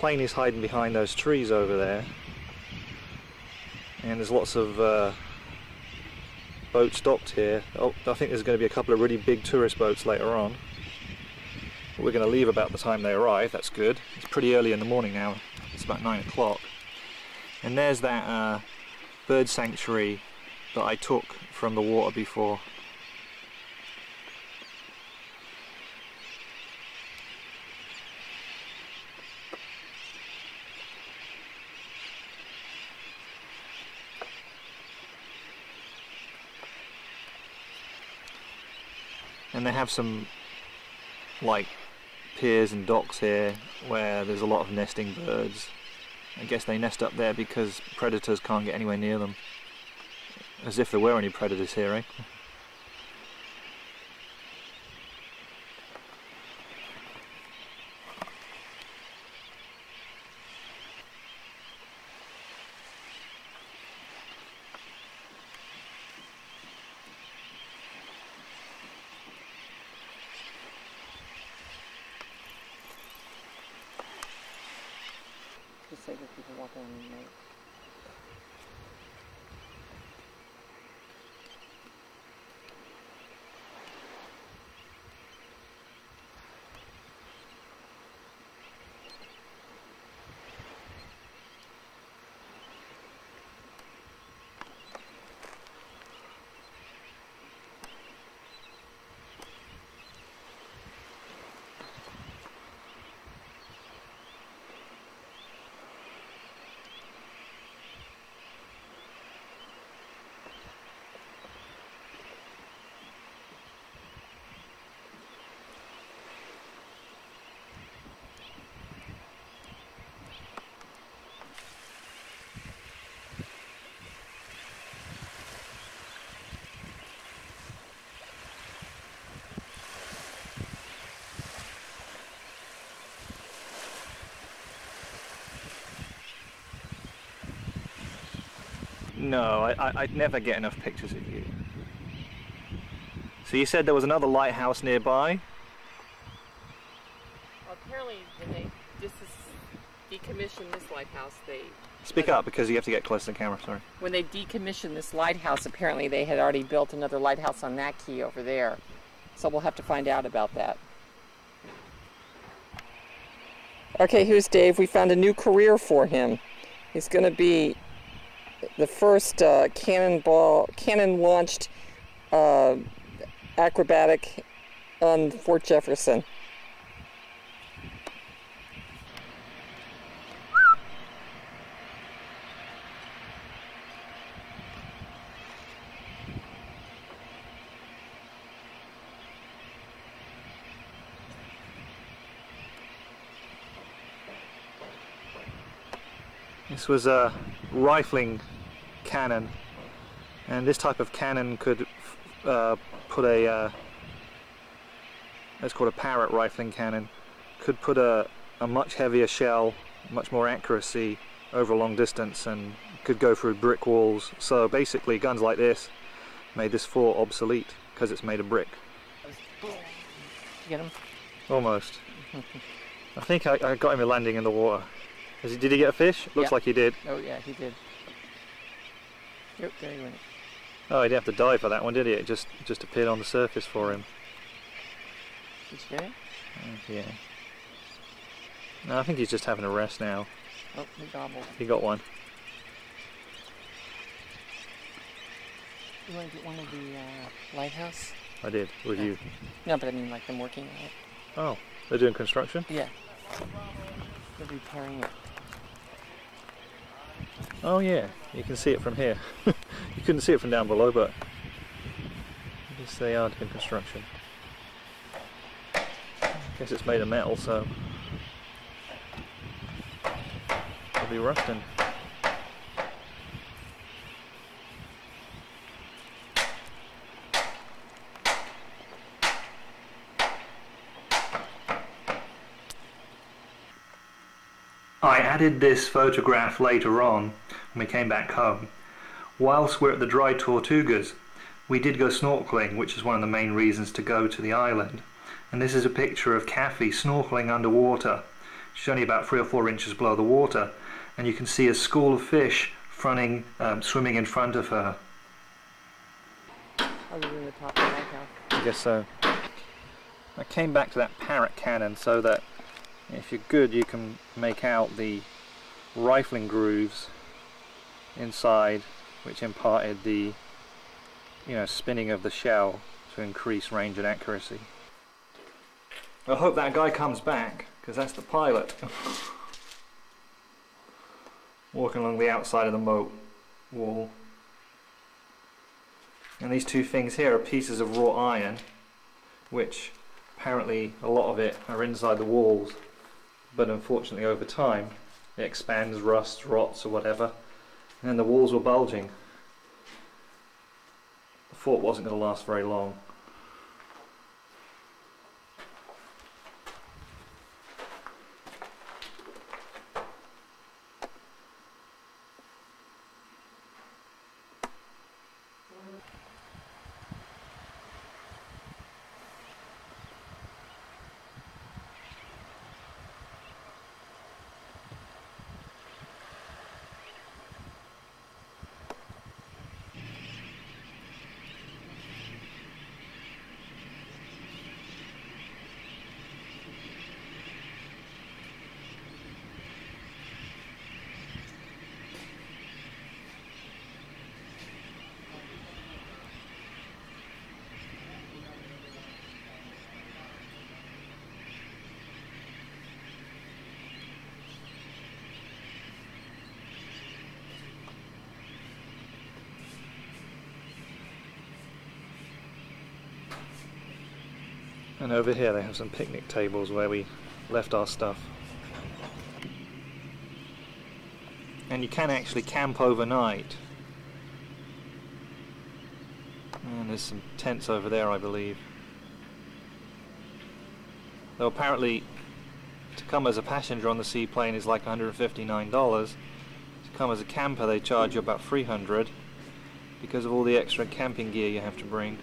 plane is hiding behind those trees over there. And there's lots of uh, boats docked here. Oh, I think there's going to be a couple of really big tourist boats later on. We're going to leave about the time they arrive, that's good. It's pretty early in the morning now, it's about 9 o'clock. And there's that uh, bird sanctuary that I took from the water before. And they have some like piers and docks here where there's a lot of nesting birds. I guess they nest up there because predators can't get anywhere near them. As if there were any predators here, eh? Just say that people walk on the night. No, I, I, I'd never get enough pictures of you. So you said there was another lighthouse nearby? Well, apparently, when they is decommissioned this lighthouse, they Speak up because you have to get close to the camera, sorry. when they decommissioned this lighthouse, apparently they had already built another lighthouse on that key over there. So we'll have to find out about that. Okay, here's Dave. We found a new career for him. He's going to be the first uh, cannonball, cannon-launched uh, acrobatic on Fort Jefferson. This was a rifling cannon, and this type of cannon could uh, put a, uh, it's called a Parrott rifling cannon, could put a, a much heavier shell, much more accuracy over a long distance and could go through brick walls. So basically guns like this made this fort obsolete because it's made of brick. Get him? Almost. I think I, I got him landing in the water. He, did he get a fish? Looks Yeah. like he did. Oh yeah, he did. Yep, there he went. Oh, he didn't have to dive for that one, did he? It just just appeared on the surface for him. Did you get it? Uh, yeah. No, I think he's just having a rest now. Oh, he gobbled. He got one. You want to get one of the uh, lighthouse? I did with you. No, but I mean like them working on it. Oh, they're doing construction. Yeah. They're repairing it. Oh yeah, you can see it from here. you couldn't see it from down below, but guess they are doing construction. I guess it's made of metal, so it'll be rusting. I added this photograph later on when we came back home. Whilst we're at the Dry Tortugas, we did go snorkeling, which is one of the main reasons to go to the island. And this is a picture of Kathy snorkeling underwater She's only about three or four inches below the water, and you can see a school of fish fronting, um, swimming in front of her. Other than the top of the. I guess so. I came back to that Parrott cannon so that if you're good you can make out the rifling grooves inside which imparted the you know spinning of the shell to increase range and accuracy. I hope that guy comes back because that's the pilot. Walking along the outside of the moat wall. And these two things here are pieces of wrought iron which apparently a lot of it are inside the walls. But unfortunately over time it expands, rusts, rots or whatever and the walls were bulging. The fort wasn't going to last very long. And over here they have some picnic tables where we left our stuff. And you can actually camp overnight. And there's some tents over there I believe. Though apparently to come as a passenger on the seaplane is like $159. To come as a camper they charge you about 300 because of all the extra camping gear you have to bring.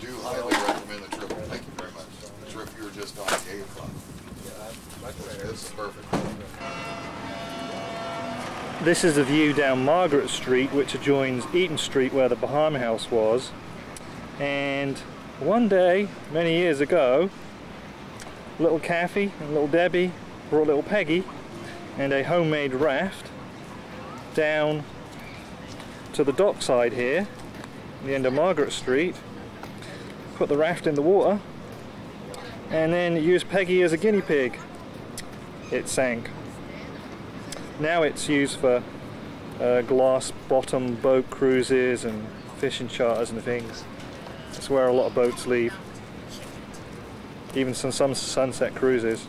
do highly recommend the trip. Thank you very much. The trip you were just on, This is perfect. This is a view down Margaret Street, which adjoins Eaton Street where the Bahama House was. And one day, many years ago, little Kathy and little Debbie brought little Peggy and a homemade raft down to the dockside here, the end of Margaret Street, put the raft in the water and then use Peggy as a guinea pig. It sank. Now it's used for uh, glass bottom boat cruises and fishing charters and things. That's where a lot of boats leave. Even some, some sunset cruises.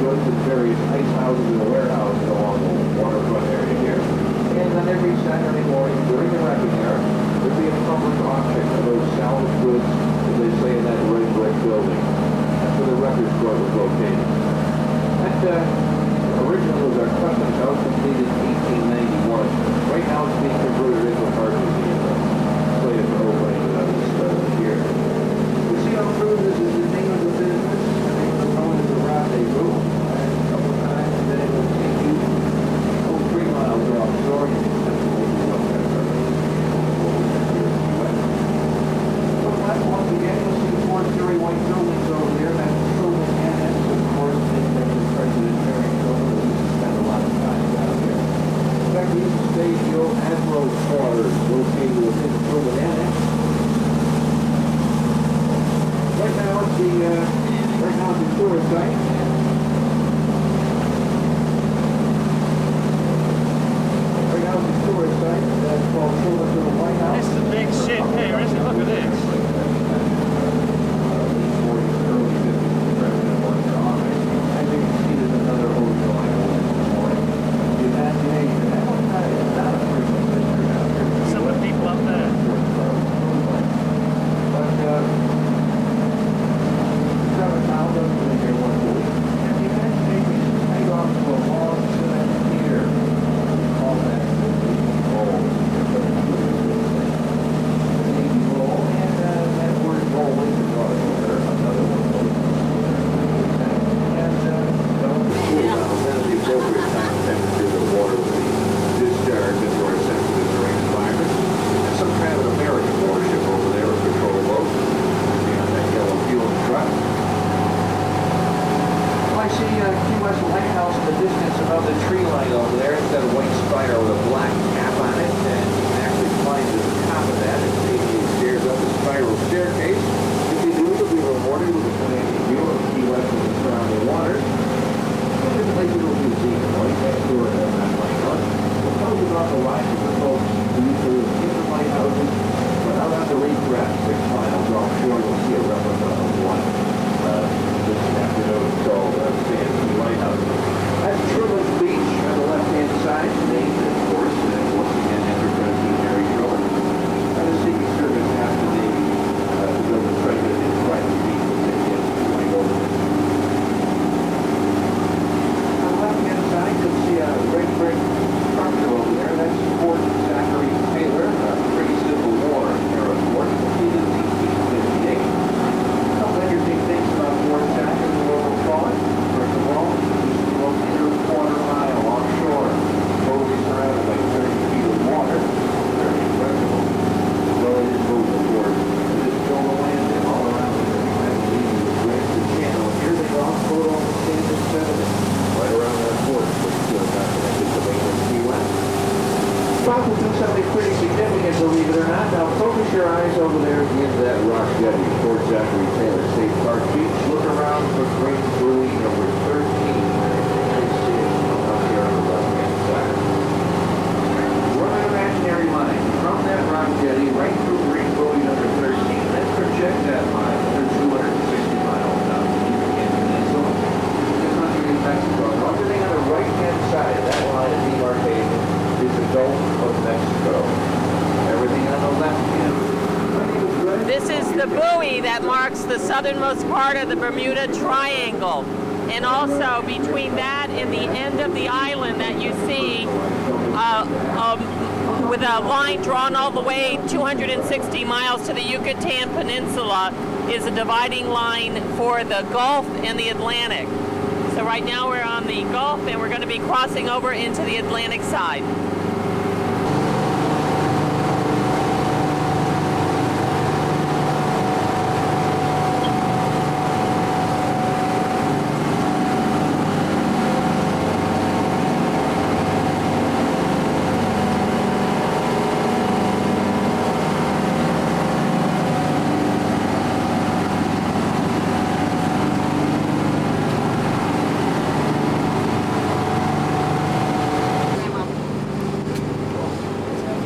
goods at various ice houses and warehouses along the waterfront area here. And on every Saturday morning during the wrecking hour, there'll be a public auction for those salvage goods, as they say in that red brick building. That's where the record store was located. That uh, originally was our customs house completed in 1891. Right now it's being converted into a park museum. Slated for opening uh, this uh, year. You see how true this is? forward, right? Part of the Bermuda Triangle. And also between that and the end of the island that you see, uh, um, with a line drawn all the way 260 miles to the Yucatan Peninsula, is a dividing line for the Gulf and the Atlantic. So right now we're on the Gulf and we're going to be crossing over into the Atlantic side.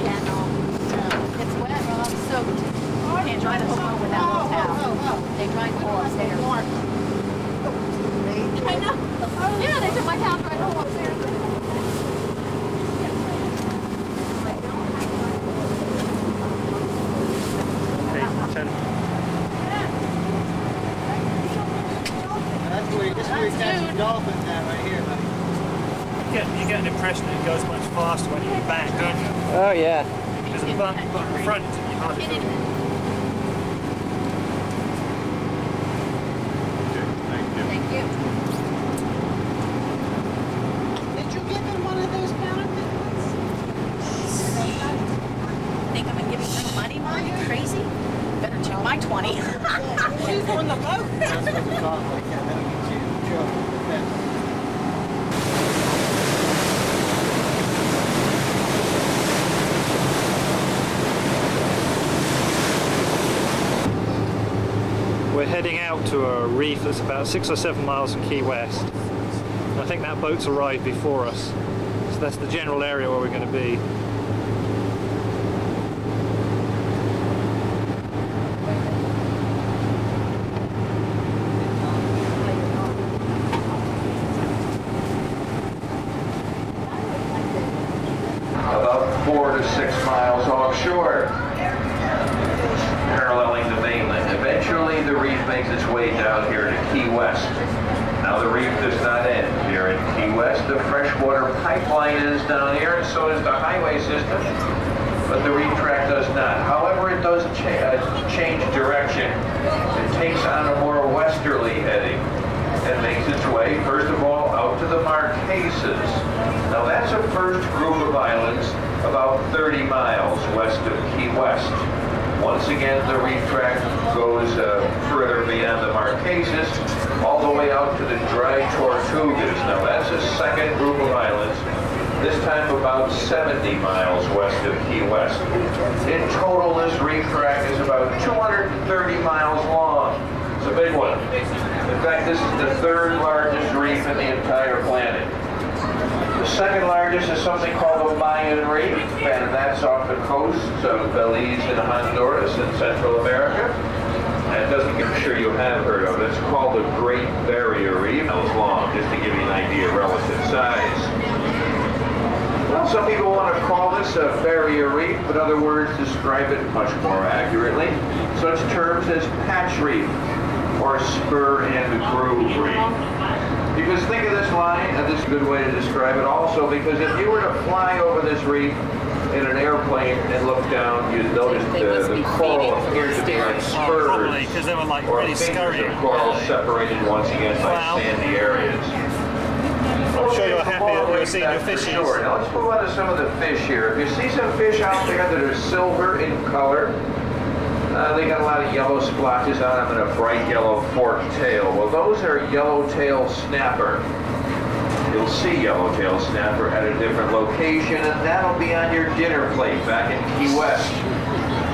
Yeah, no. It's wet, Rob, soaked. You can't dry the whole boat with that little towel. They dry coal upstairs. I know. Yeah, they took my towel, dried home upstairs. That's where, this is where you catch dolphins at right here, buddy. You get, you get an impression that it goes much faster when you're back, don't you? Oh yeah. Because the front, the front you hardly feel it. Thank you. Did you give him one of those counterfeit ones? Think I'm gonna give you some money, Mom? You crazy? Better check my 20. She's on the boat. That's what we talk like that. That'll get you in trouble. That- We're heading out to a reef that's about six or seven miles from Key West. I think that boat's arrived before us. So that's the general area where we're going to be. About four to six miles offshore, The reef makes its way down here to Key West. Now, the reef does not end here in Key West. The freshwater pipeline is down here, and so is the highway system, but the reef track does not. However, it does cha- uh, change direction. It takes on a more westerly heading and makes its way, first of all, out to the Marquesas. Now that's a first group of islands about 30 miles west of Key West. Once again, the reef track goes uh, further beyond the Marquesas, all the way out to the Dry Tortugas. Now that's a second group of islands, this time about 70 miles west of Key West. In total, this reef track is about 230 miles long. It's a big one. In fact, this is the third largest reef in the entire planet. The second largest is something called the Mayan Reef, and that's off the coasts of Belize and Honduras in Central America. And it doesn't, I'm sure you have heard of it. It's called the Great Barrier Reef. It's long, just to give you an idea of relative size. Well, some people want to call this a barrier reef, but other words describe it much more accurately. Such terms as patch reef or spur and groove reef. Because think of this line, and this is a good way to describe it also, because if you were to fly over this reef in an airplane and look down, you'd notice the, the coral appears to be like spurs. Probably because they were like or really fingers scurrying. of coral separated once again by Wow. sandy areas. I'm sure you're happy that you're seeing your that's. Sure. Now let's move on to some of the fish here. If you see some fish out there that are silver in color, uh, they got a lot of yellow splotches on them and a bright yellow forked tail. Well, those are yellowtail snapper. you'll see yellowtail snapper at a different location, and that'll be on your dinner plate back in Key West.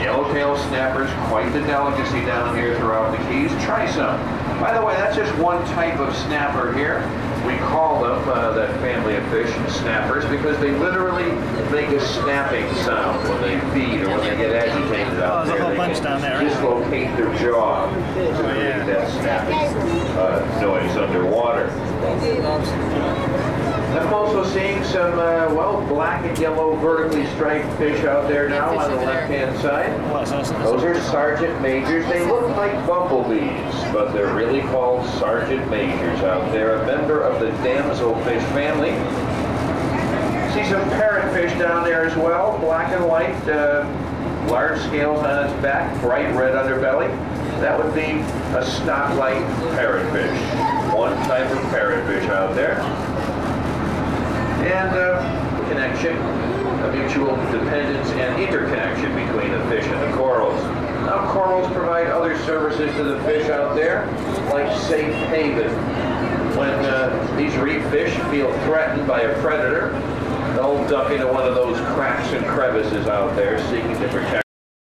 Yellowtail snappers, quite the delicacy down here throughout the Keys. Try some. By the way, that's just one type of snapper here. We call them, uh, that family of fish, snappers, because they literally make a snapping sound when they feed or when they get agitated out Oh, there's a whole bunch down there, right? Dislocate their jaw to yeah. make that snapping uh, noise underwater. Also seeing some, uh, well, black and yellow vertically striped fish out there now fish on the left-hand side. Well, so- so- Those are sergeant majors. They look like bumblebees, but they're really called sergeant majors out there, a member of the damselfish family. See some parrotfish down there as well, black and white, uh, large scales on its back, bright red underbelly. That would be a stoplight parrotfish. One type of parrotfish out there. And uh, connection, a mutual dependence and interconnection between the fish and the corals. Now corals provide other services to the fish out there, like safe haven. When uh, these reef fish feel threatened by a predator, they'll duck into one of those cracks and crevices out there seeking to protect